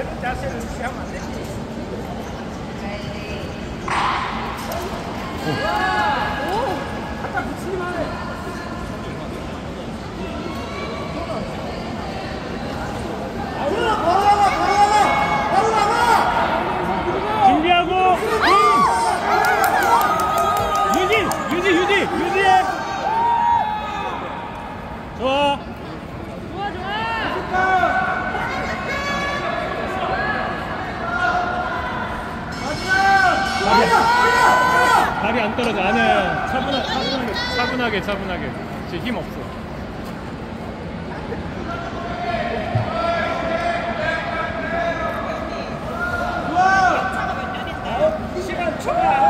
저런 자세를 취하면 안 되지. 아까 붙이기만 해. 준비하고 유지 유지 유지 유지해 좋아 좋아 좋아. 발이 안 떨어져. 안아요. 차분하, 차분하게 차분하게 차분하게. 진짜 힘 없어. 시간 초과